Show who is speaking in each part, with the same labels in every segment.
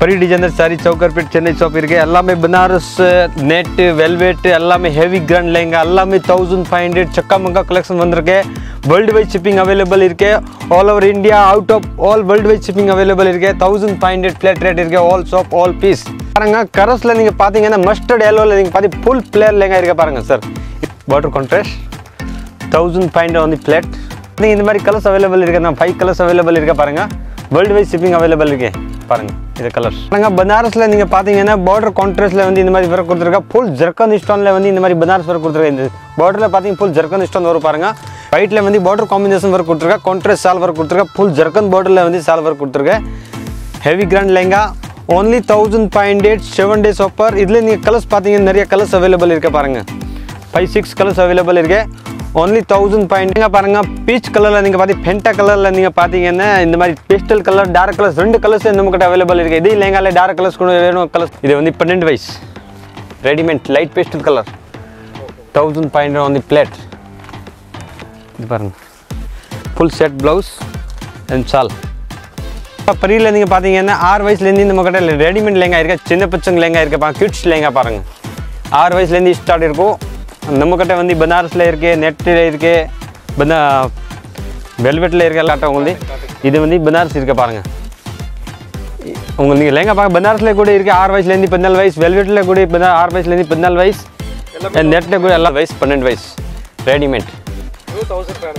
Speaker 1: பரி designer saree Sowcarpet Chennai shop இருக்குது எல்லாமே பனாரஸ் நெட்டு வெல்வெட்டு எல்லாமே ஹெவி கிராண்ட் லெஹங்கா எல்லாமே தௌசண்ட் ஃபைவ் ஹண்ட்ரட் சக்கா மங்கா கலெக்ஷன் வந்திருக்கு. வேர்ல்டு வைட் ஷிப்பிங் அவைலபிள் இருக்கு. All over India out of all world wide shipping available இருக்கு. Thousand five hundred flat rate இருக்கு. ஆல் ஷாப் ஆல் பீஸ் பாருங்க கரஸில் நீங்கள் பார்த்தீங்கன்னா மஸ்டர்ட் எல்லோவில் நீங்கள் பார்த்து ஃபுல் பிளேயர் லெஹங்கா இருக்க பாருங்க sir water contrast thousand five hundred வந்து பிளேட் நீங்கள் இந்த மாதிரி கலர்ஸ் அவைலபிள் இருக்குது நான் ஃபைவ் கலர்ஸ் அவைலபிள் இருக்க பாருங்கள் வேர்ல்டு வைட் ஷிப்பிங் அவைலபிள் இருக்குது பாருங்க இது கலர்ஸ் பாருங்க பனாரஸில் நீங்கள் பார்த்தீங்கன்னா பார்டர் கான்ட்ராஸ்டில் வந்து இந்த மாதிரி வர கொடுத்துருக்கா. ஃபுல் ஜர்க்கன் ஸ்டோனில் வந்து இந்த மாதிரி பனாரஸ் வர கொடுத்துருக்கா. இந்த பார்டரில் பார்த்தீங்கன்னா ஃபுல் ஜர்க்கன் ஸ்டோன் வரும் பாருங்க. ஒயிட்டில் வந்து பார்டர் காம்பினேஷன் ஒர்க் கொடுத்துருக்கா. கான்ட்ராஸ்ட் சால் வர கொடுத்துருக்கா. ஃபுல் ஜர்க்கன் பார்டரில் வந்து சால் வர கொடுத்துருக்கேன் heavy grand lehenga only thousand five hundred seven days offer இதில் நீங்கள் கலர்ஸ் பார்த்தீங்கன்னா நிறைய கலர்ஸ் அவைலபிள் இருக்க பாருங்க. ஃபைவ் சிக்ஸ் கலர்ஸ் அவைலபிள் இருக்குது ஒன்லி தௌசண்ட் பாயிண்ட் நீங்கள் பாருங்கள் பீச் கலரில் நீங்கள் பார்த்து ஃபென்டா கலரில் நீங்கள் பார்த்தீங்கன்னா இந்த மாதிரி பேஸ்டல் கலர் டார்க் கலர்ஸ் ரெண்டு கலர்ஸ் நம்மக்கிட்ட அவைலபிள் இருக்குது இது லெங்கால டார்க் கலர்ஸ் கூட வேணும் கலர்ஸ் இது வந்து பன்னெண்டு வயசு. Readymade light pastel colour thousand point வந்து பிளேட் இது பாருங்கள் ஃபுல் செட் ப்ளவுஸ் அண்ட் சால் இப்போ பரியில் நீங்கள் பார்த்தீங்கன்னா ஆறு வயசுலேருந்து நம்ம கிட்ட ரெடிமேட் லெங்கா இருக்கா சின்ன பச்சங்க லெங்கா இருக்கு பாருங்க கிட்ஸ் லெங்கா பாருங்கள் ஆறு வயசுலேருந்து ஸ்டார்ட் இருக்கும். நம்ம நம்மக்கிட்ட வந்து பனாரஸில் இருக்குது நெட்டில் இருக்குது பனா வெல்வெட்டில் இருக்க எல்லாட்டம் உங்களுக்கு இது வந்து பனாரஸ் இருக்க பாருங்கள் உங்களுக்கு நீங்கள் லேங்கா பாருங்க பனாரஸில் கூட இருக்குது ஆறு வயசுலேருந்து பதினாலு வயசு. வெல்வெட்டில் கூட ஆறு வயசுலேருந்து பதினாலு வயசு. நெட்டில் கூட எல்லா வயசு பன்னெண்டு வயசு. Readymade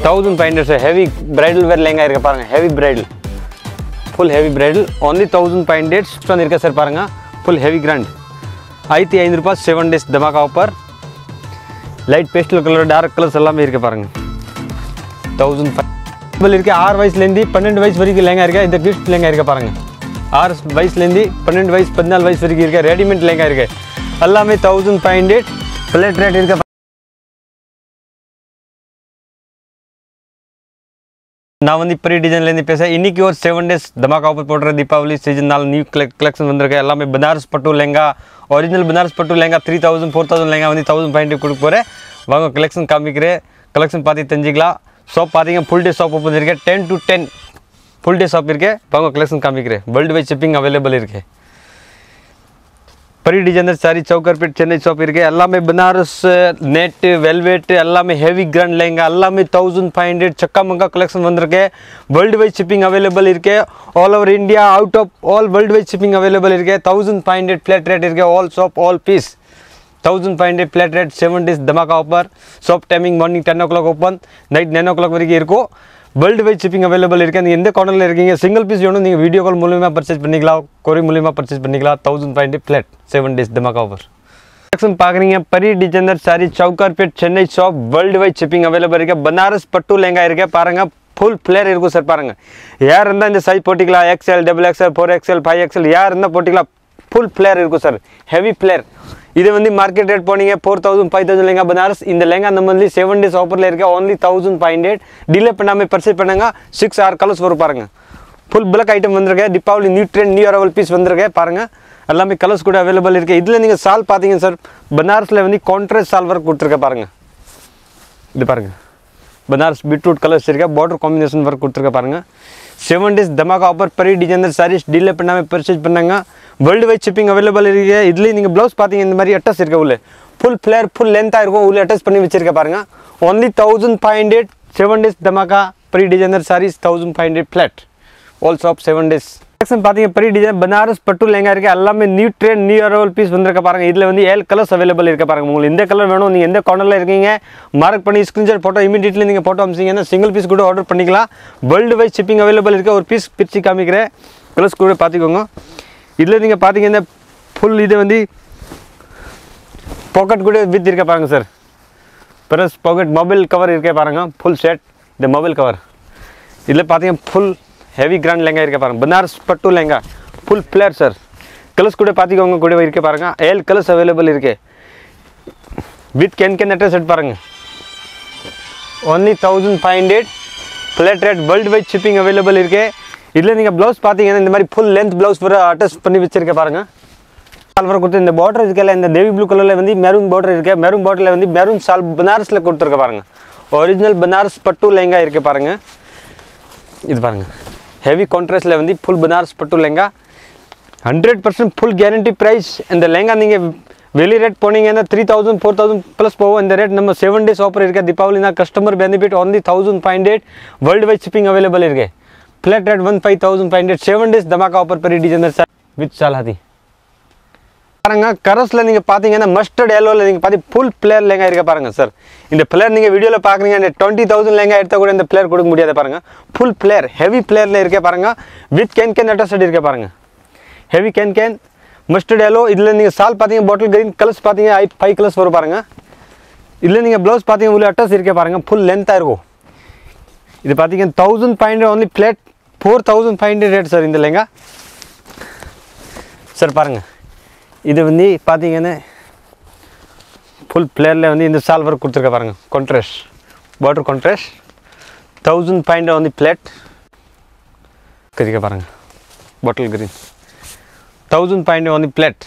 Speaker 1: thousand five hundred heavy bridal வேறு லெங்கா இருக்க பாருங்கள் heavy bridal full heavy bridal only thousand five hundred வந்து இருக்க சார் பாருங்கள் ஃபுல் ஹெவி கிராண்ட் ஐத்தி ஐநூறுபா seven days dhamaka offer light pastel colour dark colours எல்லாமே இருக்குது பாருங்க. தௌசண்ட் ஃபைவ் இருக்குது ஆறு வயசுலேருந்து பன்னெண்டு வயசு வரைக்கும் லேங்கா இருக்கா? இந்த கிஃப்ட் லேங்கா இருக்க பாருங்க. ஆறு வயசுலேருந்து பன்னெண்டு வயசு பதினாலு வயசு வரைக்கும் இருக்க? ரெடிமேட் லேங்கா இருக்குது எல்லாமே thousand five hundred flat rate இருக்க நான் வந்து இப்போ டிசைன்லேருந்து பேசுகிறேன் இன்றைக்கி ஒரு செவன் டேஸ் தமாக்கா ஆஃபர் போடுற தீபாவளி சீசனால் நியூ கலெக்ஷன் வந்திருக்கு. எல்லாமே பனாரஸ் பட்டு லெங்கா ஒரிஜினல் பனாரஸ் பட்டு lehenga three thousand four thousand lehenga வந்து தௌசண்ட் ஃபைவ் ஹண்ட்ரட் கொடுக்க போகிறேன் வாங்க கலெக்ஷன் காமிக்கிறேன். கலெக்ஷன் பார்த்து தெரிஞ்சிக்கலாம். ஷாப் பார்த்தீங்கன்னா ஃபுல் டே ஷாப் ஓப்பன் இருக்கேன் ten to ten full day shop இருக்கே. வாங்க கலெக்ஷன் காமிக்கிறேன். வேர்ல்டு வைட் ஷிப்பிங் அவைலபிள் இருக்கு. Pari designer sorry Sowcarpet Chennai shop இருக்கு எல்லாமே பனாரஸ் நெட்டு வெல்வெட் எல்லாமே ஹெவி கிராண்ட் லெங்கா எல்லாமே தௌசண்ட் ஃபைவ் ஹண்ட்ரட் சக்கா மங்கா கலெக்ஷன் வந்திருக்கு வேர்ல்டு வைட் ஷிப்பிங் அவைலபிள் இருக்கு all over India out of all world wide shipping available இருக்கு thousand five hundred flat rate இருக்கு all shop all piece thousand five hundred flat rate seven days dhamaka offer shop timing morning ten o'clock open night nine o'clock வரைக்கும் இருக்கும் world wide shipping available இருக்குது நீங்கள் எந்த கார்னரில் இருக்கீங்க single piece வேணும் நீங்கள் வீடியோ கால் மூலியமாக பர்ச்சேஸ் பண்ணிக்கலாம். கொரி மூலியமாக பர்ச்சேஸ் பண்ணிக்கலாம். Thousand five hundred flat seven days dhamaka offer collection பார்க்குறீங்க. Pari designer sari Sowcarpet Chennai shop world wide shipping available இருக்கு. பனாரஸ் பட்டு லெங்கா இருக்கு. பாருங்க ஃபுல் பிளேயர் இருக்கும் சார் பாருங்கள் யார் இருந்தால் இந்த size போட்டிக்கலாம். XL double XL four XL five XL யார் இருந்தால் போட்டிக்கலாம். ஃபுல் பிளேயர் இருக்கும் சார் ஹெவி பிளேயர் இது வந்து மார்க்கெட் ரேட் போனீங்க four thousand five thousand lehenga Banaras. இந்த லெங்கா நம்ம வந்து செவன் டேஸ் ஆஃபரில் இருக்க only thousand five hundred delay பண்ணாமல் பர்ச்சேஸ் பண்ணுங்க. சிக்ஸ் ஆர் கலர்ஸ் வரும் பாருங்கள் ஃபுல் பிளக் ஐட்டம் வந்திருக்கு. Deepavali new trend new arrival piece வந்திருக்கு. பாருங்கள் எல்லாமே கலர்ஸ் கூட அவைலபிள் இருக்குது இதில் நீங்கள் சால் பார்த்தீங்க சார் பனாரஸில் வந்து கான்ட்ராஸ்ட் சால் ஒர்க் கொடுத்துருக்க பாருங்கள் இது பாருங்கள் பனாரஸ் பீட்ரூட் கலர்ஸ் இருக்கா. பார்டர் காம்பினேஷன் ஒர்க் கொடுத்துருக்க பாருங்கள் செவன் டேஸ் தமாக்கா ஆஃபர் பெரிய டிசைனர் சாரீஸ் டிலே பண்ணாமல் பர்ச்சேஸ் பண்ணாங்க. வேர்ல்டு வைட் ஷிப்பிங் அவைலபிள் இருக்கு. இதுலேயும் நீங்கள் ப்ளவுஸ் பார்த்தீங்க இந்த மாதிரி அட்டஸ் இருக்க உள்ள? ஃபுல் ஃப்ளேர் ஃபுல் லென்த்தாக இருக்கும். உள்ள அட்டச் பண்ணி வச்சிருக்க பாருங்க. Only thousand five hundred seven days dhamaka பெரிய designer sarees thousand five hundred flat also off seven days collection பார்த்தீங்க பெரிய டிசைன் பனாரஸ் பட்டு லெங்கா இருக்கு. எல்லாமே new trend new arrival piece வந்திருக்க பாருங்க. இதில் வந்து ஏழு கலர்ஸ் அவைலபிள் இருக்க பாருங்க. உங்களுக்கு எந்த கலர் வேணும் நீங்கள் எந்த கார்னரில் இருக்கீங்க மார்க் பண்ணி ஸ்க்ரீன்ஷாட் ஃபோட்டோ இமீடியட்லி நீங்கள் ஃபோட்டோ அமிச்சிங்கன்னா சிங்கிள் பீஸ் கூட ஆர்டர் பண்ணிக்கலாம். வேர்ல்டு வைஸ் ஷிப்பிங் அவைலபிள் இருக்க. ஒரு பீஸ் பிரித்து காமிக்கிறேன். கலர்ஸ் கூட பார்த்துக்கோங்க இதில் நீங்கள் பார்த்தீங்கன்னா ஃபுல் இது வந்து பாக்கெட் கூட வித் இருக்க பாருங்க sir plus pocket mobile cover இருக்கே பாருங்க. ஃபுல் செட் இந்த மொபைல் கவர் இதில் பார்த்தீங்கன்னா ஃபுல் ஹெவி கிராண்ட் லெங்கா இருக்க பாருங்க. பனாரஸ் பட்டு lehenga full flare sir colours கூட பார்த்துக்கோங்க கூட இருக்க பாருங்க. ஏழு கலர்ஸ் அவைலபிள் இருக்கு. With can can address set பாருங்க. Only thousand five hundred flat rate world wide shipping available இருக்கு. இதில் நீங்கள் ப்ளவுஸ் பார்த்தீங்கன்னா இந்த மாதிரி ஃபுல் லென்த் ப்ளவுஸ் வர அட்டாச் பண்ணி வச்சிருக்க பாருங்க. சால்வர் கொடுத்து இந்த பார்டர் இருக்கல இந்த தேவி ப்ளூ கலரில் வந்து மெரூன் பார்டர் இருக்கு. மெரூன் பார்டரில் வந்து மெரூன் சால் பனாரஸில் கொடுத்துருக்க பாருங்க. ஒரிஜினல் பனாரஸ் பட்டு லெங்கா இருக்கு பாருங்க. இது பாருங்க ஹெவி கான்ட்ராஸ்டில் வந்து ஃபுல் பனாரஸ் பட்டு lehenga hundred percent full guarantee price இந்த லெங்கா நீங்கள் வெளி ரேட் போனீங்கன்னா three thousand four thousand plus போகும் இந்த ரேட் நம்ம செவன் டேஸ் ஆஃபர் இருக்கு தீபாவளினா customer benefit only thousand five hundred world wide shipping available இருக்கு flat rate one five thousand five hundred seven days dhamaka offer பெரிய designer sir with சாலாதி பாருங்க கரஸில் நீங்கள் பார்த்தீங்கன்னா மஸ்டர்ட் எல்லோவில் நீங்கள் பார்த்து ஃபுல் பிளேயர் லேங்கா இருக்க பாருங்க சார் இந்த பிளேயர் நீங்கள் வீடியோவில் பார்க்குறீங்க இந்த டுவெண்ட்டி தௌசண்ட் லேங்கா எடுத்தால் கூட இந்த பிளேயர் கொடுக்க முடியாது பாருங்க. ஃபுல் பிளேயர் ஹெவி பிளேயரில் இருக்க பாருங்க. வித் கேன் கேன் அட்டாஸ்ட் இருக்க பாருங்க. Heavy can can mustard yellow இதில் நீங்கள் சால் பார்த்தீங்க பாட்டில் கிரீன் கலர்ஸ் பார்த்தீங்க ஐ ஃபைவ் கலர்ஸ் வரும் பாருங்க. இதில் நீங்கள் ப்ளவுஸ் பார்த்தீங்க உள்ள அட்டாஸ் இருக்க பாருங்க ஃபுல் லென்த்தாக இருக்கும். இது பார்த்தீங்கன்னா thousand five hundred only flat four thousand five hundred rate sir இந்த லேங்கா. சார் பாருங்கள் இது வந்து பார்த்தீங்கன்னா ஃபுல் பிளேயரில் வந்து இந்த சால்வர் கொடுத்துருக்க பாருங்க. Contrast water contrast thousand point வந்து பிளேட் இருக்க பாருங்க. பாட்டில் கிரீன் தௌசண்ட் பாயிண்ட் வந்து பிளேட்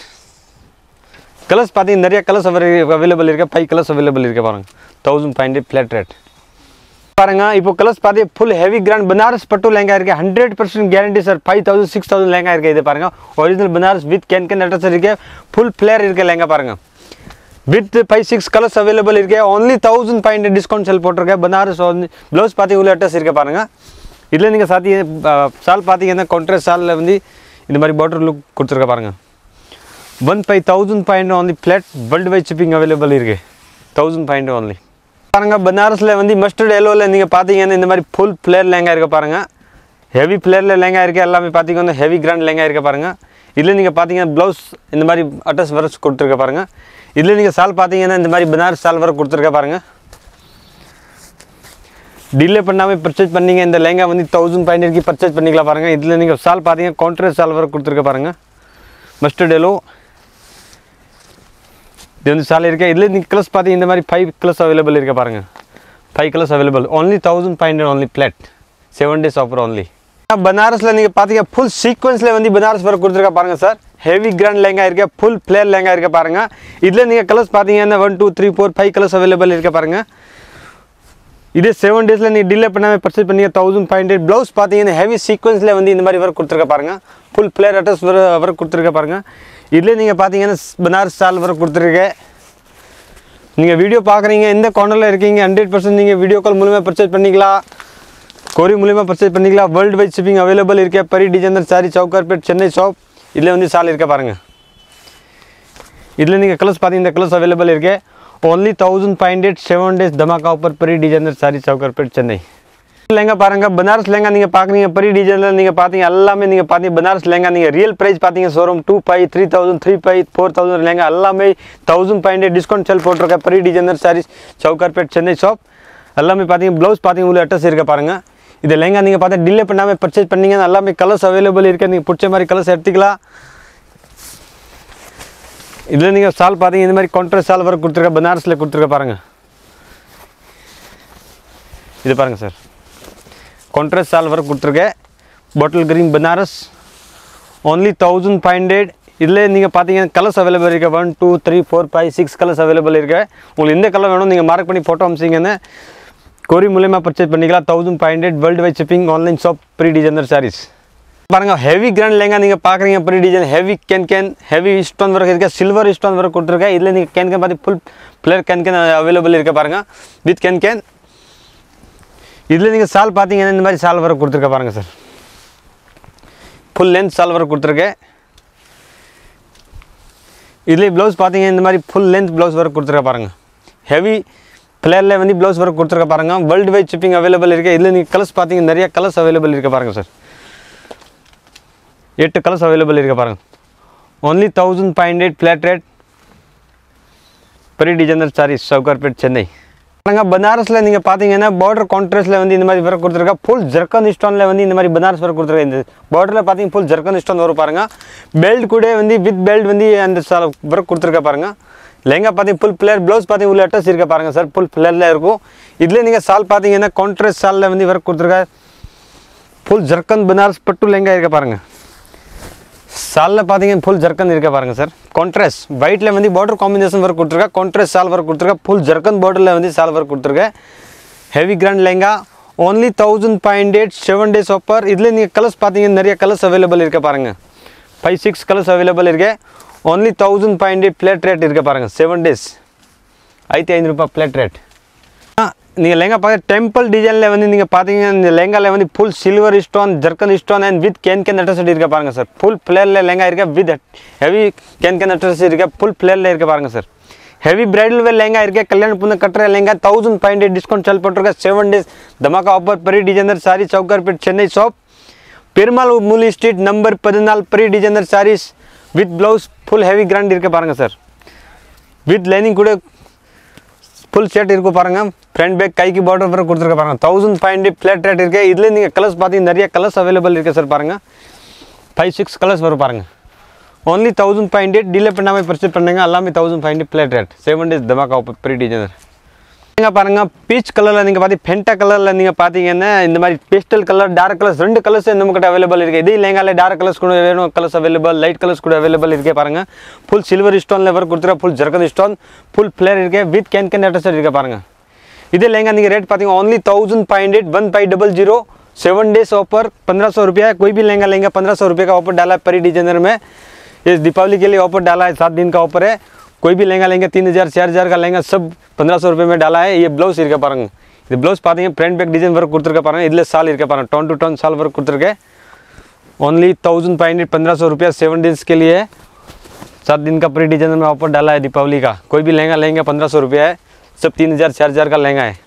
Speaker 1: கலர்ஸ் பார்த்தீங்கன்னா நிறைய கலர்ஸ் அவைலபிள் இருக்கா. ஃபைவ் கலர்ஸ் அவைலபிள் இருக்க பாருங்க. தௌசண்ட் ஃபைவ் பிளேட் ரேட் பாருங்க. இப்போ கலர்ஸ் பார்த்து ஃபுல் ஹெவி கிராண்ட் பனாரஸ் பட்டு லெங்கா இருக்கு. Hundred percent guarantee sir five thousand six thousand lehenga இருக்கு இது பாருங்க. Original Banaras with can can address இருக்கு. ஃபுல் பிளேயர் இருக்கு லெங்கா பாருங்க. With five six colours available இருக்கு. Only thousand five hundred discount sale போட்டிருக்கேன் பனாரஸ் வந்து ப்ளவுஸ் பார்த்தி உள்ள அட்ரஸ் இருக்கு பாருங்க. இதில் நீங்கள் சாத்தி சால் பார்த்தீங்கன்னா கான்ட்ராஸ்ட் சாலில் வந்து இந்த மாதிரி பார்டர் லுக் கொடுத்துருக்க பாருங்க. One five thousand five hundred only flat world wide shipping available இருக்கு. தௌசண்ட் ஃபைவ் ஹண்ட்ரட் ஒன்லி பாருங்க பனாரஸில் வந்து மஸ்டர்ட் எல்லோவில் நீங்கள் பார்த்தீங்கன்னா இந்த மாதிரி ஃபுல் பிளேயர் லேங்காக இருக்க பாருங்கள் ஹெவி பிளேயரில் லேங்காக இருக்குது எல்லாமே பார்த்தீங்கன்னா ஹெவி கிராண்ட் லேங்காக இருக்க பாருங்கள் இதில் நீங்கள் பார்த்தீங்கன்னா ப்ளவுஸ் இந்த மாதிரி அட்டஸ் வரஸ் கொடுத்துருக்க பாருங்கள் இதில் நீங்கள் சால் பார்த்தீங்கன்னா இந்த மாதிரி பனாரஸ் சால் வர கொடுத்துருக்க பாருங்கள் டிலே பண்ணாமல் பர்ச்சேஸ் பண்ணீங்க இந்த லேங்கா வந்து தௌசண்ட் ஃபைவ் ஹண்ட்ரட்க்கு பர்ச்சேஸ் பண்ணிக்கலாம் பாருங்கள் இதில் நீங்கள் சால் பார்த்தீங்கன்னா கவுண்டர் சால் வர கொடுத்துருக்க பாருங்க. மஸ்டர்ட் எல்லோ இது வந்து சாலை இருக்கா? இதில் நீங்கள் கலர்ஸ் பார்த்தீங்க இந்த மாதிரி ஃபைவ் கலர்ஸ் அவைலபிள் இருக்கா பாருங்கள் five colours available only thousand five hundred only flat seven days offer only பனாரஸில் நீங்கள் பார்த்தீங்க ஃபுல் சீக்வன்ஸில் வந்து பனாரஸ் வர கொடுத்துருக்கா பாருங்கள் சார் ஹெவி கிராண்ட் லேங்கா இருக்க ஃபுல் பிளேர் லேங்கா இருக்க பாருங்கள் இதில் நீங்கள் கலர்ஸ் பார்த்தீங்கன்னா one two three four five colours available இருக்க பாருங்கள் இதே செவன் டேஸில் நீங்கள் டிலே பண்ணாமல் பர்ச்சேஸ் பண்ணீங்க தௌசண்ட் ஃபைவ் ஹண்ட்ரட் ப்ளவுஸ் பார்த்தீங்கன்னா ஹெவி சீக்வன்ஸில் வந்து இந்த மாதிரி ஒர்க் கொடுத்துருக்க பாருங்கள் ஃபுல் பிளேர் அட்ரஸ் வர ஒர்க் கொடுத்துருக்க பாருங்கள் இதில் நீங்கள் பார்த்தீங்கன்னா பனாரஸ் சால் ஒர்க் கொடுத்துருக்கேன் நீங்கள் வீடியோ பார்க்குறீங்க எந்த கார்னரில் இருக்கீங்க ஹண்ட்ரட் பர்சன்ட் நீங்கள் வீடியோ கால் மூலிமா பர்ச்சேஸ் பண்ணிக்கலாம். கொரி மூலிமா பர்ச்சேஸ் பண்ணிக்கலாம். வேர்ல்டு வைட் ஷிப்பிங் அவைலபிள் இருக்கே. பரி டிஜந்தர் சாரி சவுகார்பேட் சென்னை ஷாப் இதில் வந்து சால் இருக்க பாருங்கள் இதில் நீங்கள் கலர்ஸ் பார்த்தீங்க இந்த கலர்ஸ் அவைலபிள் இருக்கே. Only thousand five hundred seven days dhamaka offer Pari designer sari Sowcarpet Chennai. Lehenga பாருங்க பனாரஸ் லெங்கா நீங்க பாக்குறீங்க பெரிய டிசைன்ல நீங்க பார்த்தீங்க எல்லாமே நீங்க பாத்தீங்க பனாரஸ் லெங்கா நீங்க ரியல் பிரைஸ் பாத்தீங்க showroom two by three thousand three by four thousand lehenga எல்லாமே thousand five hundred discount sale போட்டிருக்க பெரிய designer sarees Sowcarpet Chennai shop எல்லாமே பார்த்தீங்க ப்ளவுஸ் பாத்தீங்க உள்ள அட்ரஸ் இருக்க பாருங்க. இது லெங்கா நீங்கள் பார்த்தா டிலே பண்ணாமல் பர்ச்சேஸ் பண்ணீங்க எல்லாமே கலர்ஸ் அவைலபிள் இருக்கு நீங்கள் பிடிச்ச மாதிரி கலர்ஸ் எடுத்துக்கலாம். இதில் நீங்கள் சால் பார்த்தீங்க இந்த மாதிரி கான்ட்ராஸ்ட் சால் வர கொடுத்துருக்க பனாரஸில் கொடுத்துருக்க பாருங்க. இது பாருங்க சார். கான்ட்ராஸ்ட் சால் ஒர்க் கொடுத்துருக்கேன். Bottle green Banaras only thousand five hundred இதில் நீங்கள் பார்த்தீங்கன்னா கலர்ஸ் அவைலபிள் இருக்குது one two three four five six colours available இருக்குது உங்களுக்கு எந்த கலர் வேணும் நீங்கள் மார்க் பண்ணி ஃபோட்டோ அமிச்சிங்கன்னு கொரி மூலயமா பர்ச்சேஸ் பண்ணிக்கலாம். Thousand five hundred world wide shipping online shop Pari designer sarees பாருங்கள் ஹெவி கிராண்ட் லேங்கா நீங்கள் பார்க்குறீங்க Pari design heavy can can heavy stone work இருக்கு சில்வர் ஸ்டோன் ஒர்க் கொடுத்துருக்கேன். இதில் நீங்கள் கேன் கேன் பார்த்து full flare can can available இருக்குது பாருங்கள் வித் கேன் கேன் இதில் நீங்கள் சால் பார்த்தீங்கன்னா இந்த மாதிரி சால் கொடுத்துருக்க பாருங்க சார். ஃபுல் லென்த் சால் கொடுத்துருக்கேன் இதுலேயே ப்ளவுஸ் பார்த்தீங்க இந்த மாதிரி ஃபுல் லென்த் ப்ளவுஸ் வரை கொடுத்துருக்க பாருங்கள் ஹெவி பிளேயரில் வந்து ப்ளவுஸ் ஒர்க் கொடுத்துருக்க பாருங்கள் வேர்ல்டு வைட் ஷிப்பிங் அவைலபிள் இருக்குது இதில் நீங்கள் கலர்ஸ் பார்த்தீங்க நிறைய கலர்ஸ் அவைலபிள் இருக்க பாருங்க சார். எட்டு கலர்ஸ் அவைலபிள் இருக்க பாருங்கள் only thousand five hundred flat rate பெரிய டிசைனர் சாரி சவுகார்பேட் சென்னை பாருங்க பனாரஸில் நீங்கள் பார்த்தீங்கன்னா பார்டர் கான்ட்ராஸ்டில் வந்து இந்த மாதிரி வர கொடுத்துருக்கா. ஃபுல் ஜர்க்கன் ஸ்டோனில் வந்து இந்த மாதிரி பனாரஸ் ஒர்க் கொடுத்துருக்கா. இந்த பார்டரில் பார்த்தீங்கன்னா ஃபுல் ஜர்க்கன் ஸ்டோன் வரும் பாருங்க. பெல்ட் கூட வந்து வித் பெல்ட் வந்து அந்த வர கொடுத்துருக்கா பாருங்க. லெங்கா பார்த்தீங்க ஃபுல் பிளேயர் ப்ளவுஸ் பார்த்தீங்க உள்ள அட்டஸ் இருக்க பாருங்க சார் ஃபுல் பிளேயரில் இருக்கும். இதில் நீங்கள் சால் பார்த்தீங்கன்னா கான்ட்ராஸ்ட் சாலில் வந்து ஒர்க் கொடுத்துருக்கா. ஃபுல் ஜர்க்கன் பனாரஸ் பட்டு லெங்கா இருக்க பாருங்கள் சாலில் பார்த்தீங்கன்னா ஃபுல் ஜர்க்கன் இருக்க பாருங்கள் சார். கான்ட்ராஸ்ட் ஒயிட்டில் வந்து பார்டர் காம்பினேஷன் ஒர்க் கொடுத்துருக்கா கான்ட்ராஸ்ட் சால் ஒர்க் கொடுத்துருக்கா ஃபுல் ஜர்க்கன் பார்டரில் வந்து சால் ஒர்க் கொடுத்துருக்கேன் heavy grand lehenga only thousand five hundred seven days offer இதில் நீங்கள் கலர்ஸ் பார்த்தீங்கன்னா நிறைய கலர்ஸ் அவைலபிள் இருக்க பாருங்கள் ஃபைவ் சிக்ஸ் கலர்ஸ் அவைலபிள் இருக்கு. Only thousand five hundred flat rate இருக்க பாருங்கள் செவன் டேஸ் ஐத்தி ஐநூறுரூபா பிளேட் ரேட் लहंगा पाते टेपल डिजन वह पाती lehenga full silver stone zircon stone and with can can अट्रस पांग sir full flare lehenga with heavy can can अट्रस full flare पांग sir heavy bridal वे लहंगा कल्याण पुनः कटे lehenga thousand five hundred discount चल पटर सेवन डेस् धमाका ऑफ़र परी designer sari चौकर्पेट Chennai shop Perumal मूली street number पदना Pari designer sari with blouse full heavy grand पांग sir with lining full shirt இருக்கும் பாருங்கள் ஃப்ரண்ட் பேக் கைக்கு பார்டர் வரை கொடுத்துருக்க பாருங்க. Thousand five hundred flat rate இருக்குது இதில் நீங்கள் கலர்ஸ் பார்த்தீங்கன்னா நிறைய கலர்ஸ் அவைலபிள் இருக்குது சார் பாருங்கள் ஃபைவ் சிக்ஸ் கலர்ஸ் வரும் பாருங்க. Only thousand five hundred delay பண்ணாமல் பர்ச்சேஸ் பண்ணுங்க. எல்லாமே thousand five hundred flat rate seven days dhamaka pre டீச்சர் பாருங்க பீச் கலரில் நீங்கள் பார்த்தி பென்டா கலரில் நீங்கள் பார்த்தீங்கன்னா இந்த மாதிரி பேஸ்டல் கலர் டார்க் கலர்ஸ் ரெண்டு கலர்ஸ் நம்மக்கிட்ட அவைலபிள் இருக்குது இதே லெங்கால டார்க் கலர்ஸ் கூட வேணும் கலர்ஸ் அவைலபிள் லைட் கலர்ஸ் கூட அவைலபிள் இருக்கே பாருங்க ஃபுல் சில்வர் ஸ்டோனில் வர கொடுத்துருக்க full zircon stone full flare இருக்கே வித் கேன் கேன் அட்ரஸ் இருக்கே பாருங்க இதே लहंगा நீங்கள் रेट पाती only thousand five hundred one five double zero seven days offer पंद्रह सौ रुपया कोई भी लहंगा लेंगे पंद्रह सौ रुपये का ऑफर डाला है परी डिजाइनर में इस दीपावली के लिए ऑफर डाला है सात दिन का ऑफर है कोई भी लहंगा लेंगे तीन हज़ार चार हज़ार का लहंगा सब पंद्रह सौ रुपये में डाला है ये ब्लाउस இருக்க பாருங்க இது ப்ளவுஸ் பார்த்தீங்க ஃப்ரண்ட் பேக் டிசைன் ஒர்க் கொடுத்துருக்க பாருங்க இதில் சால் இருக்க பாருங்க टोन टू टोन साल वर्क கொடுத்துருக்கேன் ओनली थाउजेंड फाइव हंड्रेड पंद्रह सौ रुपया सेवन डेज के लिए सात दिन का प्री डिजाइनर में ऑफर डाला है दीपावली का कोई भी लहंगा लेंगे पंद्रह सौ रुपया है सब तीन हज़ार चार हज़ार का लहंगा है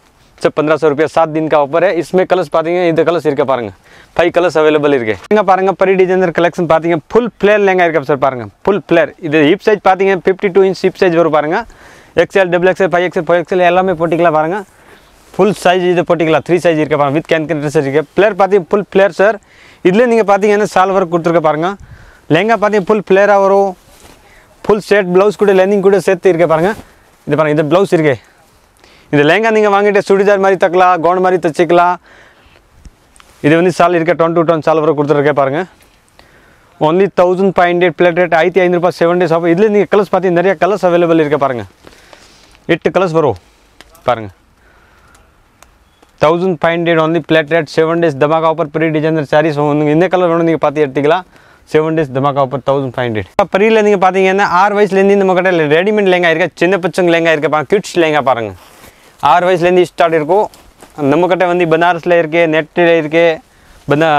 Speaker 1: सब पंद्रह सौ रुपया सात दिन का ऑफर है इसमें कलर्स பார்த்தீங்க இந்த கலர்ஸ் இருக்க பாருங்க ஃபைவ் கலர்ஸ் அவைலபிள் இருக்கு இங்க பாருங்க பரி டிசைனர் கலெக்ஷன் பார்த்தீங்க ஃபுல் பிளேர் லெங்கா இருக்கு சார் பாருங்க ஃபுல் பிளேர் இது ஹிப் சைஸ் பார்த்தீங்க fifty two inch hip size வரும் பாருங்க XL double XL five XL five XL எல்லாமே போட்டிக்கலாம் பாருங்க ஃபுல் சைஸ் இது போட்டிக்கலாம் த்ரீ சைஸ் இருக்க பாருங்க வித் கேன் கேன் ட்ரெஸ் இருக்கு பிளேர் பார்த்தீங்க ஃபுல் பிளேர் சார் இதில் நீங்கள் பார்த்தீங்கன்னா சால் ஒர்க் கொடுத்துருக்க பாருங்க லெங்கா பார்த்தீங்க ஃபுல் பிளேராக வரும் ஃபுல் செட் ப்ளவுஸ் கூட லைனிங் கூட சேர்த்து இருக்க பாருங்க இது பாருங்க இது ப்ளவுஸ் இருக்கு இந்த லேங்கா நீங்கள் வாங்கிட்டு சுடிதார் மாதிரி தைக்கலாம் கவுன் மாதிரி தைச்சிக்கலாம் இது வந்து சால் இருக்க? டொன் டூ டொன் சால் வரை கொடுத்துருக்கேன் பாருங்கள் only thousand five hundred flat rate ஆயிரத்தி ஐநூறுபா செவன் டேஸ் ஆஃப் இதில் நீங்கள் கலர்ஸ் பார்த்தீங்கன்னா நிறைய கலர்ஸ் அவைலபிள் இருக்க பாருங்க. எட்டு கலர்ஸ் வரும் பாருங்கள் thousand five hundred only plate rate seven days தமாகா ஆஃபர் ப்ரீ டிசைனர் சாரீஸ் உங்களுக்கு என்ன கலர் வேணும் நீங்கள் பார்த்து எடுத்துக்கலாம். செவன் டேஸ் தமாகா ஆஃபர் தௌசண்ட் ஃபைவ் ஹண்ட்ரட் ப்ரீயில் நீங்கள் பார்த்தீங்கன்னா ஆறு வயசுலேருந்து நம்ம கிட்ட ரெடிமேட் லெங்கா இருக்கா? சின்ன பச்சங்க லெங்கா இருக்க? பாருங்கள் கிட்ஸ் லேங்கா பாருங்கள் ஆறு வயசுலேருந்து ஸ்டார்ட் இருக்கும் நம்மக்கிட்ட வந்து பனாரஸில் இருக்குது நெட்டில் இருக்கே பனா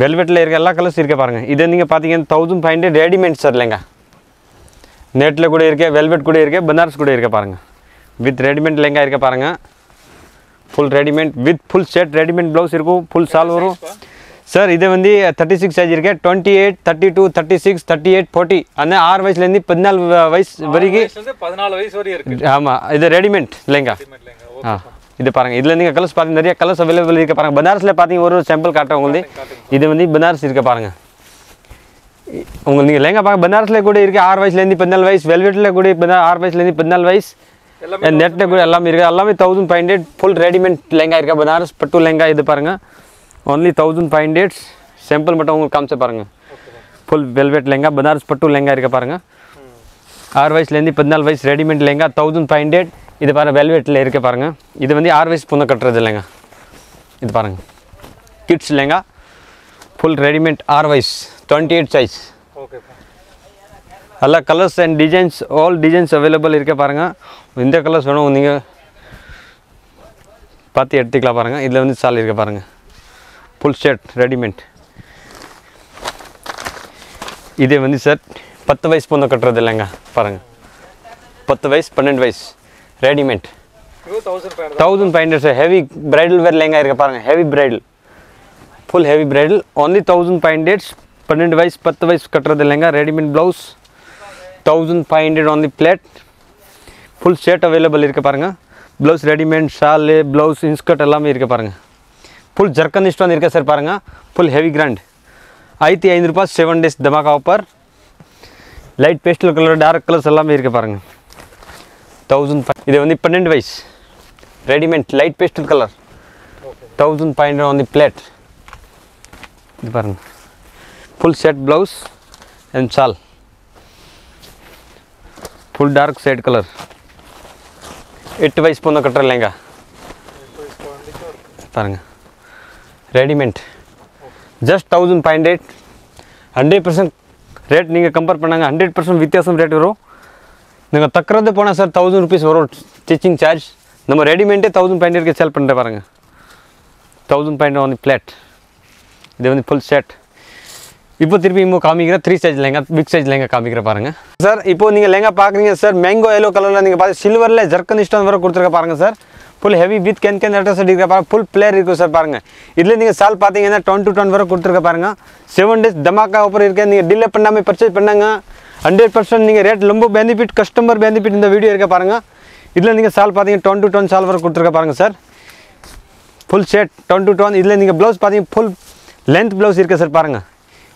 Speaker 1: வெல்வெட்டில் இருக்க எல்லா கலர்ஸ் இருக்க பாருங்கள் இதை நீங்கள் பார்த்தீங்கன்னா thousand five hundred readymade sir lehenga நெட்டில் கூட இருக்கே வெல்வெட் கூட இருக்கே பனாரஸ் கூட இருக்க பாருங்கள் வித் ரெடிமேட் லெங்கா இருக்க பாருங்கள் full readymade with full set readymade blouse இருக்கும். ஃபுல் சால் வரும். சார் இது வந்து தேர்ட்டி சிக்ஸ் சைஸ் இருக்கு. Twenty eight thirty two thirty six thirty eight forty அந்த ஆறு வயசுலேருந்து பதினாலு வயசு வரைக்கும்
Speaker 2: பதினாலு வயசு இருக்கு.
Speaker 1: ஆமாம் இது ரெடிமேட் லெங்கா?
Speaker 2: ரெடிமேட்
Speaker 1: ஆ. இது பாருங்க. இதில் நீங்கள் கலர்ஸ் பாருங்க. நிறைய கலர்ஸ் அவைலபிள் இருக்க பாருங்க. பனாரஸில் பார்த்தீங்க ஒரு சாம்பிள் காட்டுறேன் உங்களுக்கு. இது வந்து பனாரஸ் இருக்க பாருங்க. இ- உங்களுக்கு நீங்கள் லெங்கா பார்க்க பனாரஸில் கூட இருக்கு. ஆறு வயசுலேருந்து பதினாலு வயசு. வெல்வெட்டில் கூட ஆறு வயசுலேருந்து பதினாலு வயசு. நெட்டில் கூட எல்லாமே இருக்குது எல்லாமே thousand five hundred full readymade lehenga இருக்கா? பனாரஸ் பட்டு லெங்கா இது பாருங்க. Only thousand five hundreds simple மட்டும் உங்களுக்கு காமிச்ச பாருங்கள் ஃபுல் வெல்வெட் லெங்கா பனாரஸ் பட்டு லெங்கா இருக்க பாருங்கள் ஆறு வயசுலேருந்து பதினாலு வயசு readymade lehenga thousand five hundred இது பாருங்கள் வெல்வெட்டில் இருக்க பாருங்கள் இது வந்து ஆறு வயசு பொண்ணு கட்டுறது இல்லைங்க. இது பாருங்கள் கிட்ஸ் லெங்கா ஃபுல் ரெடிமேட் ஆறு வயசு டுவெண்ட்டி எயிட் சைஸ்
Speaker 2: ஓகே
Speaker 1: எல்லா colours and designs all designs available இருக்க பாருங்கள் இந்த கலர்ஸ் வேணும் நீங்கள் பார்த்து எடுத்துக்கலாம் பாருங்கள் இதில் வந்து சால் இருக்க பாருங்கள் ஃபுல் ஷர்ட் ரெடிமேட் இதே வந்து சார் பத்து வயசு பொண்ணு கட்டுறது இல்லைங்க. பாருங்கள் பத்து வயசு பன்னெண்டு வயசு.
Speaker 2: Readymade thousand five
Speaker 1: thousand five hundred sir heavy bridal wear lehenga இருக்க பாருங்கள் heavy bridal full heavy bridal only thousand five hundreds பன்னெண்டு வயசு பத்து வயசு கட்டுறது இல்லைங்க. Readymade blouse thousand five hundred only plate full shirt available இருக்க பாருங்கள் blouse readymade shawl blouse inskirt எல்லாமே இருக்க பாருங்கள் ஃபுல் ஜர்க்கன் இஷ்டம் இருக்க சார் பாருங்கள் ஃபுல் ஹெவி கிராண்ட் ஆயிரத்தி ஐநூறுரூபா செவன் டேஸ் தமாகா offer light pastel colour dark colours எல்லாமே இருக்க பாருங்கள் தௌசண்ட் ஃபைவ் இது வந்து பன்னெண்டு வயசு readymade light pastel colour thousand five hundred on the plate இது பாருங்க full set blouse and shawl full dark side colour எட்டு வயசு பொண்ணு கட்டுற இல்லைங்க பாருங்க readymade just thousand five hundred hundred percent rate நீங்கள் கம்பேர் பண்ணாங்க. ஹண்ட்ரட் பர்சன்ட் வித்தியாசம் ரேட் வரும். நீங்கள் தக்கிறது போனால் சார் தௌசண்ட் ருபீஸ் வரும். ஸ்டிச்சிங் சார்ஜ் நம்ம ரெடிமேட்டே தௌசண்ட் பாயிண்ட் இருக்கு சேல் பண்ணுற பாருங்க. தௌசண்ட் பாயிண்ட் வந்து பிளேட் இது வந்து ஃபுல் ஷர்ட் இப்போ திருப்பி இப்போ காமிக்கிற three size lehenga big size lehenga காமிக்கிற பாருங்க. சார் இப்போ நீங்கள் லெங்கா பார்க்குறீங்க சார் மேங்கோ எல்லோ கலரில் நீங்கள் பார்த்து சில்வரில் ஜர்க்கன் இஷ்டம் வர கொடுத்துருக்க பாருங்கள் sir full heavy with can can எலக்ட்ரஸ் அடிக்கிற பாருங்க. ஃபுல் பிளேயர் இருக்கும் சார் பாருங்கள் இதில் நீங்கள் சால் பார்த்தீங்கன்னா டொன் டு டொன் வரை கொடுத்துருக்க பாருங்கள் செவன் டேஸ் தமாக்கா ஆஃபர் இருக்கேன் நீங்கள் டிலே பண்ணாமல் பர்ச்சேஸ் பண்ணாங்க. ஹண்ட்ரட் பர்சன்ட் நீங்கள் ரேட் ரொம்ப பெனிஃபிட் கஸ்டமர் பெனிஃபிட் இந்த வீடியோ இருக்க பாருங்கள் இதில் நீங்கள் சால் பார்த்தீங்க டொன் டு டொன் சால் வரை கொடுத்துருக்க பாருங்க sir full shirt tone to tone இதில் நீங்கள் ப்ளவுஸ் பார்த்தீங்கன்னா ஃபுல் லென்த் ப்ளவுஸ் இருக்குது சார் பாருங்கள்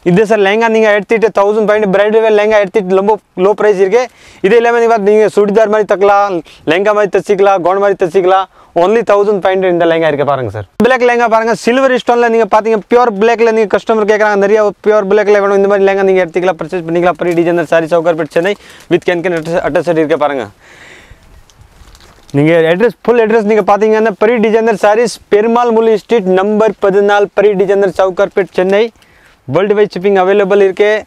Speaker 1: இது சார் லெங்கா நீங்கள் எடுத்துட்டு thousand point bridal wear lehenga எடுத்துட்டு ரொம்ப லோ ப்ரைஸ் இருக்குது இது இல்லாமல் நீங்கள் நீங்கள் சுடிதார் மாதிரி தக்கலாம் லெங்கா மாதிரி தச்சிக்கலாம் கவுன் மாதிரி தச்சிக்கலாம் ஒன்லி தௌசண்ட் பாயிண்ட் இந்த லெங்கா இருக்குது பாருங்க சார் பிளாக் லெங்கா பாருங்கள் சில்வர் ஸ்டோனில் நீங்கள் பார்த்தீங்க பியூர் பிளாக்ல நீங்கள் கஸ்டமர் கேட்குறாங்க நிறைய பியூர் பிளாக்ல வேணும் இந்த மாதிரி லெங்கா நீங்கள் எடுத்துக்கலாம் பர்ச்சேஸ் பண்ணிக்கலாம் Pari designer sari Sowcarpet Chennai with can can attach இருக்க பாருங்கள் நீங்கள் அட்ரஸ் ஃபுல் அட்ரஸ் நீங்கள் பார்த்தீங்கன்னா Pari designer sarees Perumal Mudali street number பதினாலு Pari designer Sowcarpet Chennai world wide shipping available இருக்குது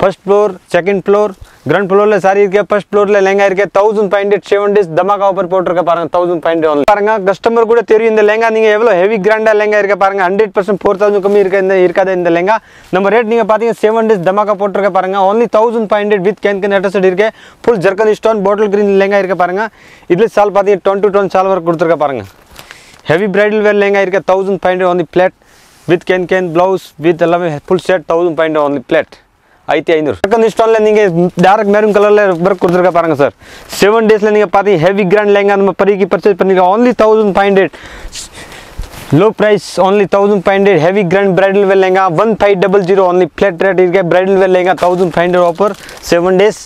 Speaker 1: first floor second floor ground ஃப்ளோரில் சாரி இருக்கே first ஃப்ளோரில் லெங்கா இருக்கே. Thousand point seven days dhamaka offer போட்டிருக்க பாருங்க தௌசண்ட் ஃபைவ் ஹண்ட்ரட் பாருங்க கஸ்டமர் கூட தெரியும் இந்த லெங்கா நீங்கள் எவ்வளோ ஹெவி கிராண்டாக லெங்கா இருக்க பாருங்க ஹண்ட்ரட் பர்சன்ட் ஃபோர் தௌசண்ட் கம்மி இருக்க இந்த இருக்காது இந்த லெங்கா நம்ம ரேட் நீங்கள் பார்த்தீங்கன்னா செவன் டேஸ் தமாக்கா போட்டிருக்க பாருங்க only thousand five hundred with can can attached இருக்கு. Full zircon stone bottle green lehenga இருக்க பாருங்க. இதில் சால் பார்த்தீங்க டொன் டு டொன் சால் வரை கொடுத்துருக்க பாருங்க. ஹெவி பிரைடல் வேர் லெங்கா இருக்க thousand hundred only plate with can can blouse with எல்லாமே full set thousand point only plate ஐத்தி ஐநூறு செகண்ட் ஸ்டோனில் நீங்கள் டேரக்ட் மெரூன் கலரில் ஒர்க் கொடுத்துருக்க பாருங்க சார் செவன் டேஸில் நீங்கள் பார்த்தீங்க ஹெவி கிராண்ட் லெங்கா நம்ம பரிக்கு பர்ச்சேஸ் பண்ணிக்கலாம் only thousand point low price only thousand five hundred heavy grand bridal wear lehenga one five double zero only plate rate இருக்க bridal wear lehenga thousand five hundred offer seven days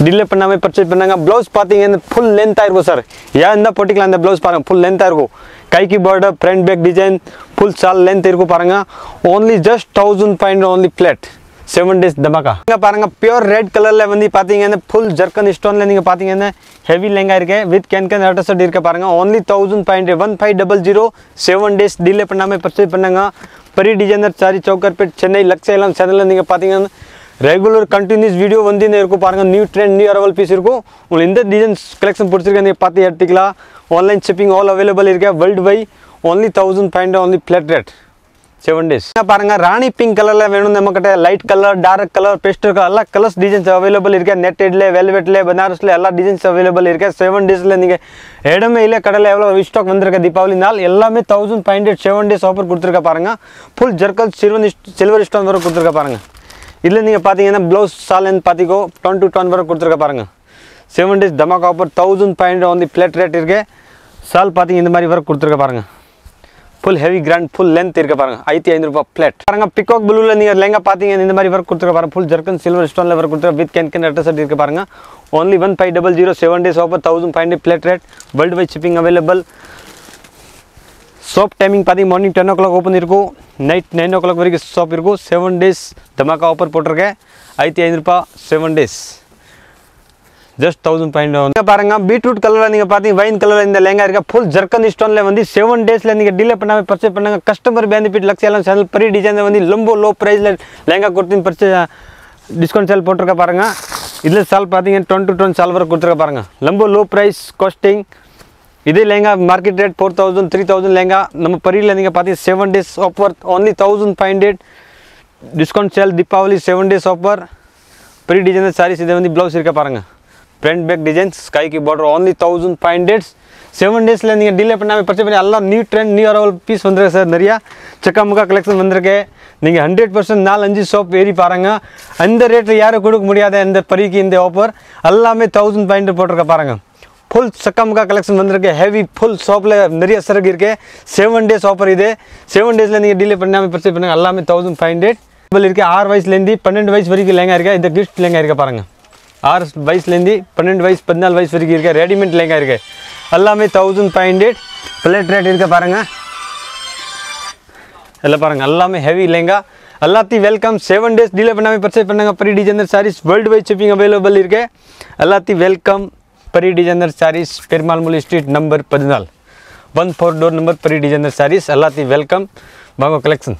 Speaker 1: delay பண்ணாமல் purchase பண்ணாங்க blouse பார்த்தீங்கன்னா full லென்த்தாக இருக்கும் sir ஏன் இந்த போட்டிக்கலாம் அந்த blouse பாருங்கள் ஃபுல் லென்த்தாக இருக்கும் கைக்கு border front back design full shawl length இருக்கும் பாருங்கள் only just thousand five hundred only plate seven days dhamaka இங்கே பாருங்கள் பியூர் ரெட் கலரில் வந்து பார்த்தீங்கன்னா ஃபுல் ஜர்க்கன் ஸ்டோனில் நீங்கள் பார்த்தீங்கன்னா ஹெவி லெங்கா இருக்கு வித் கேன் கேன் அட்டஸ்ட் இருக்க பாருங்கள் only thousand five hundred one five double zero seven days delay பண்ணாமல் பர்ச்சேஸ் பண்ணாங்க பெரிய டிசைனர் சாரி சௌக்கர்பேட் சென்னை லக்ஸேலம் சேனலில் நீங்கள் பார்த்தீங்கன்னா ரெகுலர் கண்டினியூஸ் வீடியோ வந்து இருக்கும். பாருங்கள் new trend new arrival piece இருக்கும். உங்களுக்கு இந்த டிசைன்ஸ் கலெக்ஷன் பிடிச்சிருக்கேன் நீங்கள் பார்த்து எடுத்துக்கலாம். ஆன்லைன் ஷிப்பிங் ஆல் அவைலபிள் இருக்கேன் world wide only thousand five only plate rate seven days பாருங்கள் ராணி பிங்க் கலரில் வேணும் நம்மக்கிட்ட light colour dark colour pastel colour எல்லா கலர்ஸ் டிசைன்ஸ் அவைலபிள் இருக்கா? நெட்டெட்ல வெல்வெட்ல பனாரஸ்ல எல்லா டிசைன்ஸ் அவைலபிள் இருக்கா? செவன் டேஸில் நீங்கள் இடமே இல்லை கடையில் எவ்வளோ ஸ்டாக் வந்திருக்க? தீபாவளி நாள் எல்லாமே thousand five hundred seven days offer கொடுத்துருக்க பாருங்கள் full zircon silver silver stone வரை கொடுத்துருக்க பாருங்க. இதில் நீங்கள் பார்த்தீங்கன்னா ப்ளவுஸ் சாலன் பார்த்திக்கோ டொன் டு டொன் வரை கொடுத்துருக்க பாருங்க. Seven days தமாக் offer thousand five hundred வந்து பிளேட் ரேட் இருக்கு. சால் பார்த்தீங்க இந்த மாதிரி வரை கொடுத்துருக்க பாருங்க. Full heavy grand full length இருக்க பாருங்க. ஐத்தி ஐநூறுபா பிளேட் பாருங்க பிகாக் ப்ளூவில் நீங்கள் லெங்கா பார்த்தீங்கன்னா இந்த மாதிரி ஒர்க் கொடுத்துருக்க பாருங்க. ஃபுல் ஜர்க்கன் சில்வர் ஸ்டோனில் ஒர்க் கொடுத்துருக்க வித் கேன் கேன் அட்ரஸ் இருக்க பாருங்க. Only one five double zero seven days offer thousand five hundred plate rate world wide shipping available shop timing பார்த்தீங்க morning ten o'clock open இருக்கும் night nine o'clock வரைக்கும் shop இருக்கும் seven days dhamaka offer போட்டிருக்கேன் ஐத்தி ஐநூறுபா seven days just thousand point வந்து பாருங்க beetroot கலரில் நீங்கள் பார்த்தீங்க வைன் கலரில் இந்த லெங்கா இருக்க ஃபுல் ஜர்க்கன் ஸ்டோனில் வந்து செவன் டேஸில் நீங்கள் டிலே பண்ணாமல் பர்ச்சேஸ் பண்ணுங்க கஸ்டமர் பெனிஃபிட் லக்ஸ் எல்லாம் சேனல் பெரிய டிசைன் வந்து ரொம்ப லோ ப்ரைஸில் லெங்கா கொடுத்து பர்ச்சேஸ் டிஸ்கவுண்ட் சேல் போட்டிருக்க பாருங்க இதில் சால் பார்த்தீங்கன்னா டுவெண்ட்டி டுவெண்ட்டி சால் வரை கொடுத்துருக்க பாருங்க ரொம்ப லோ ப்ரைஸ் காஸ்டிங் இதே lehenga market rate four thousand three thousand lehenga நம்ம பரியில் நீங்கள் பார்த்தீங்க seven days offer only thousand five hundred discount sale Deepavali seven days offer பெரிய டிசைனர் சாரீஸ் இதை வந்து ப்ளவுஸ் இருக்க பாருங்க ஃப்ரண்ட் பேக் டிசைன்ஸ் கைக்கு border only thousand five hundreds seven டேஸில் நீங்கள் டிலே பண்ணாமல் பர்ச்சேஸ் பண்ணி எல்லாம் new trend new arrival piece வந்துருக்கு சார் நிறையா செக்காமுக்கா கலெக்ஷன் வந்திருக்கு நீங்கள் ஹண்ட்ரட் பர்சன்ட் நாலு அஞ்சு ஷாப் ஏறி பாருங்க அந்த ரேட்டில் யாரும் கொடுக்க முடியாத இந்த பரிக்கு இந்த ஆஃபர் எல்லாமே தௌசண்ட் ஃபைவ் ஹண்ட்ரட் போட்டிருக்க பாருங்க ஃபுல் சக்கமுக்கா கலெக்ஷன் வந்திருக்கு ஹெவி ஃபுல் ஷாப்பில் நிறைய சரக்கு இருக்கு செவன் டேஸ் ஆஃபர் இது செவன் டேஸில் நீங்கள் டிலே பண்ணாமல் பர்ச்சேஸ் பண்ணுங்க எல்லாமே தௌசண்ட் ஃபைவ் ஹண்ட்ரட் இருக்கு ஆறு வயசுலேருந்து பன்னெண்டு வயசு வரைக்கும் லேங்கா இருக்கா இந்த கிஃப்ட் லேங்கா இருக்க பாருங்க ஆறு வயசுலேருந்து பன்னெண்டு வயசு பதினாலு வயசு வரைக்கும் இருக்க ரெடிமேட் லேங்கா இருக்கு எல்லாமே thousand five hundred plate rate இருக்க பாருங்க இதில் பாருங்க எல்லாமே ஹெவி லேங்கா எல்லாத்தையும் வெல்கம் செவன் டேஸ் டிலே பண்ணாமல் பர்ச்சேஸ் பண்ணாங்க Pari designer sarees world wide shipping available இருக்கு எல்லாத்தையும் welcome Pari designer sarees Perumal Mudali street number பதினாலு one four door number Pari designer sarees எல்லாத்தையும் வெல்கம் வாங்க கலெக்ஷன்